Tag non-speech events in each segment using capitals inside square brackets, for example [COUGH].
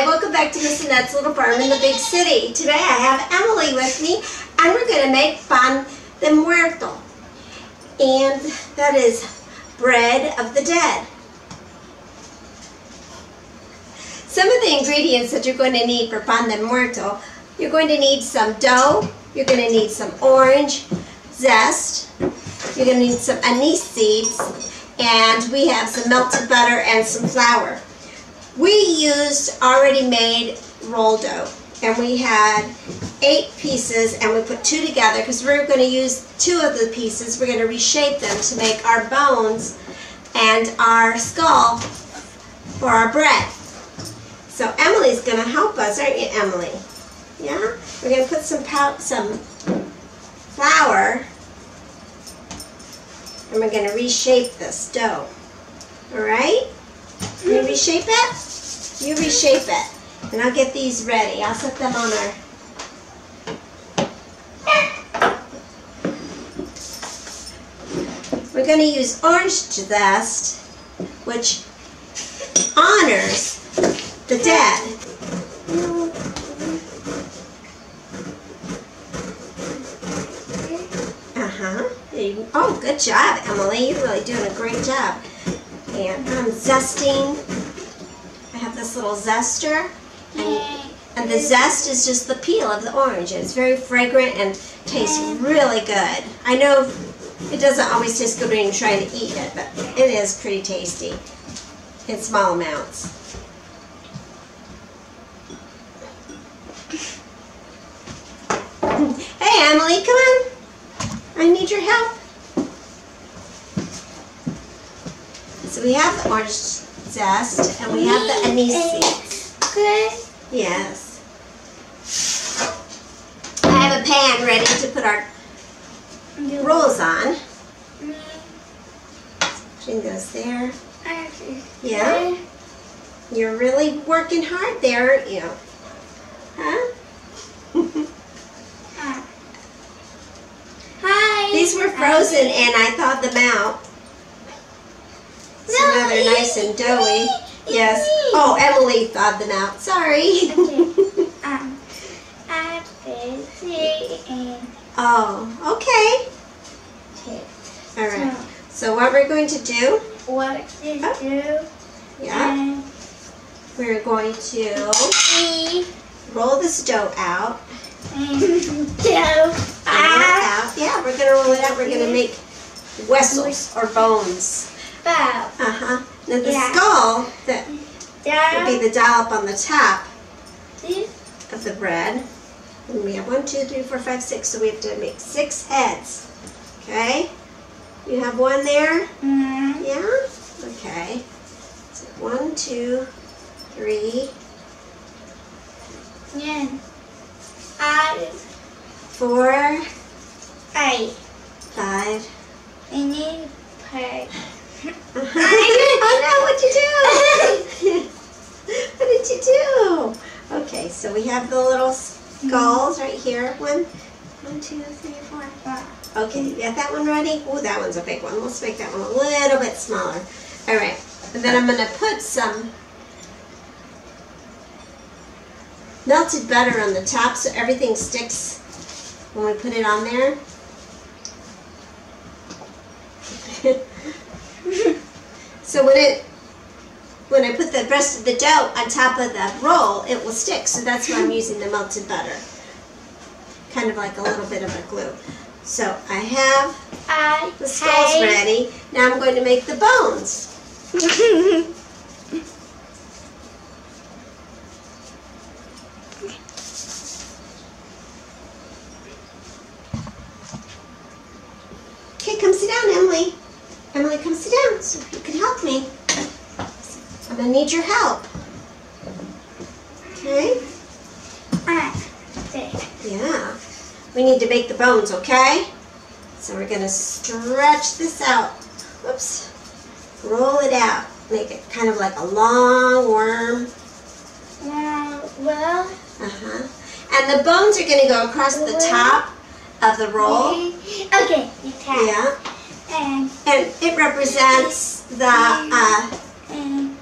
Hi, welcome back to Miss Annette's Little Farm in the Big City. Today I have Emily with me and we're going to make pan de muerto. And that is bread of the dead. Some of the ingredients that you're going to need for pan de muerto, you're going to need some dough, you're going to need some orange zest, you're going to need some anise seeds, and we have some melted butter and some flour. We used already made roll dough and we had eight pieces and we put two together because we're going to use two of the pieces. We're going to reshape them to make our bones and our skull for our bread. So Emily's going to help us, aren't you, Emily? Yeah? We're going to put some some flour and we're going to reshape this dough. All right? Can you mm-hmm. reshape it? You reshape it. And I'll get these ready. I'll set them on our... We're going to use orange zest, which honors the dead. Uh-huh. Oh, good job, Emily. You're really doing a great job. And I'm zesting this little zester. And, and the zest is just the peel of the orange. It's very fragrant and tastes really good. I know it doesn't always taste good when you're trying to eat it, but it is pretty tasty in small amounts. [LAUGHS] Hey, Emily, come on. I need your help. So we have the orange zest, and we have the anise seeds. Good. Yes. I have a pan ready to put our rolls on. Putting those there. Yeah? You're really working hard there, aren't you? Huh? [LAUGHS] Hi. These were frozen and I thawed them out. So now they're nice and doughy. Yes. Oh, Emily thawed them out. Sorry. Okay. [LAUGHS] um, I'm busy. Oh, okay. Okay. All right. So, so what we're going to do? What to oh. do? Yeah. We're going to roll this dough out. dough out. Yeah, we're gonna roll it out. We're gonna make vessels or bones. Uh-huh. Now the yeah. skull, that yeah. would be the dollop on the top of the bread. And we have one, two, three, four, five, six, so we have to make six heads. Okay? You have one there? Mm. Yeah? Okay. So one, two, three. Yeah. Five. Four. Eight. Five. And then oh no, what'd you do? what did you do? Okay, so we have the little skulls right here. One, one, two, three, four, five. Okay, you got that one ready? Oh, that one's a big one. Let's make that one a little bit smaller. All right, and then I'm going to put some melted butter on the top so everything sticks when we put it on there. [LAUGHS] so when it when I put the rest of the dough on top of the roll, it will stick. So that's why I'm using the melted butter. Kind of like a little bit of a glue. So I have I the skulls ready. Now I'm going to make the bones. [LAUGHS] okay, come sit down, Emily. Emily, come sit down so you can help me. I'm going to need your help. Okay? Yeah. We need to make the bones, okay? So we're going to stretch this out. Whoops. Roll it out. Make it kind of like a long worm. Yeah, well. Uh-huh. And the bones are going to go across the top of the roll. Okay, you can. Yeah. And, and it represents the uh,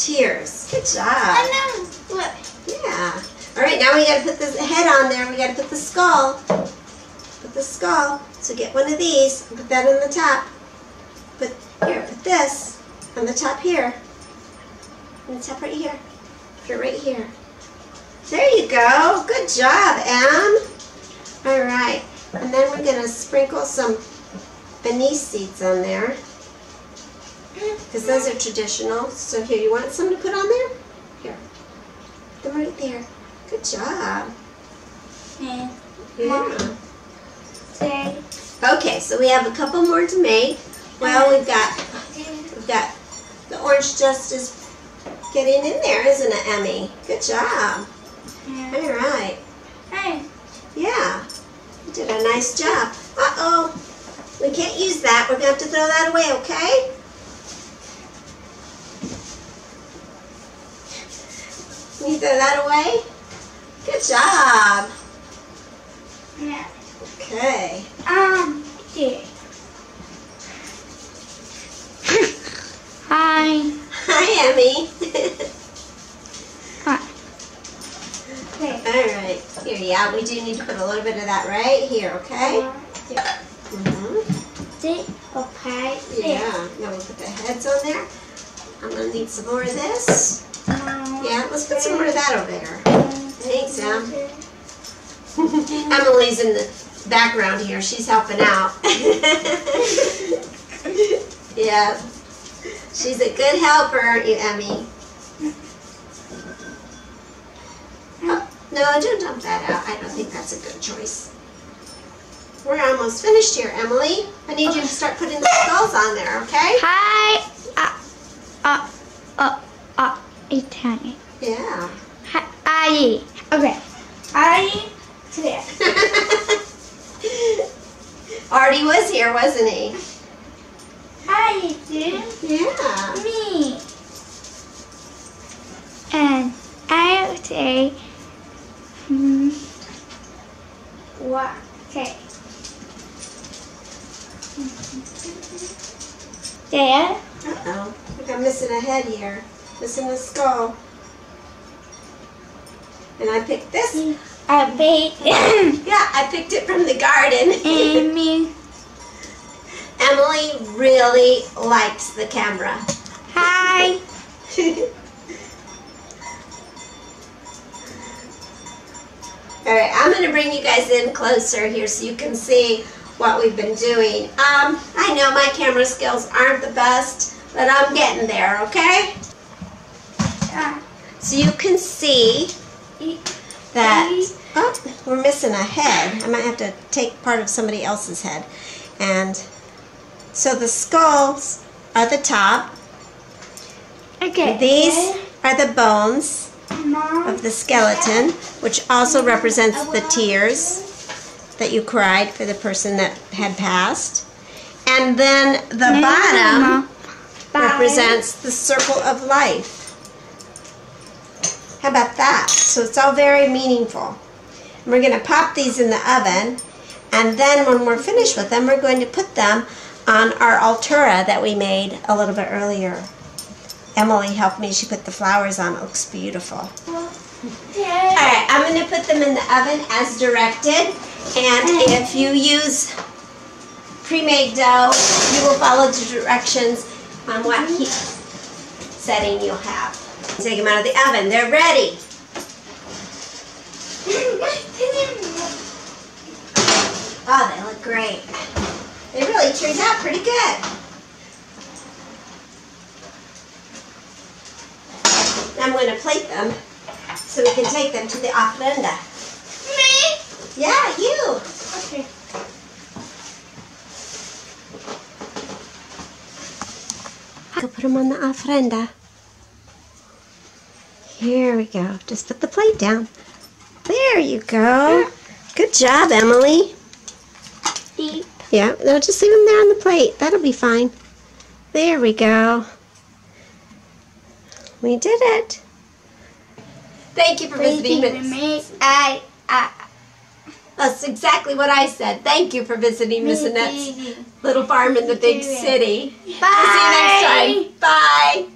tears. Good job. I know. Look. Yeah. All right, now we gotta put the head on there. We gotta put the skull. Put the skull. So get one of these and put that on the top. Put here, put this on the top here. On the top right here. Put it right here. There you go. Good job, Em. All right. And then we're gonna sprinkle some anise seeds on there. Because those are traditional. So here, you want some to put on there? Here. Put them right there. Good job. Yeah. say, Okay, so we have a couple more to make. Well, we've got we've got the orange just is getting in there, isn't it, Emmy? Good job. and, All right. Hey. Yeah. You did a nice job. Uh-oh. We can't use that. We're going to have to throw that away, okay? You throw that away? Good job. yeah. Okay. Um, here. Hi. Hi, Emmy. Hi. Okay. All right. Here, yeah, we do need to put a little bit of that right here, okay? Mm-hmm. Sit, okay. Yeah. Now we'll put the heads on there. I'm going to need some more of this. Yeah, let's put some more of that over there. Thanks, Em. [LAUGHS] Emily's in the background here. She's helping out. [LAUGHS] yeah. She's a good helper, aren't you, Emmy? Oh, no, don't dump that out. I don't think that's a good choice. We're almost finished here, Emily. I need you to start putting the skulls on there, okay? Hi. Uh, uh, uh, Italian. Yeah. Hi. I. Okay. I. Clear. [LAUGHS] Artie was here, wasn't he? I do. Yeah. Me. And I would say, hmm, what? Okay. There. Uh-oh. I think I'm missing a head here. Missing a skull. And I picked this. A [LAUGHS] big Yeah, I picked it from the garden. [LAUGHS] Amy. Emily really likes the camera. Hi. [LAUGHS] All right, I'm going to bring you guys in closer here so you can see what we've been doing. Um, I know my camera skills aren't the best, but I'm getting there, okay? So you can see that oh, we're missing a head. I might have to take part of somebody else's head. And so the skulls are the top. Okay. These are the bones of the skeleton, which also represents the tears that you cried for the person that had passed. And then the bottom represents the circle of life. How about that? So it's all very meaningful. And we're going to pop these in the oven, and then when we're finished with them, we're going to put them on our altura that we made a little bit earlier. Emily helped me. She put the flowers on. It looks beautiful. All right, I'm going to put them in the oven as directed. And if you use pre-made dough, you will follow the directions on what heat setting you'll have. Take them out of the oven. They're ready. Oh, they look great. They really turned out pretty good. I'm going to plate them so we can take them to the ofrenda. Me? Yeah, you. Okay. Go put them on the ofrenda. Here we go. Just put the plate down. There you go. Good job, Emily. Deep. Yeah, no, just leave them there on the plate. That'll be fine. There we go. We did it. Thank you for visiting. Visiting Miss- me. I. I. That's exactly what I said. Thank you for visiting Miss Annette's little farm in the big city. Bye. We'll See you next time. Bye.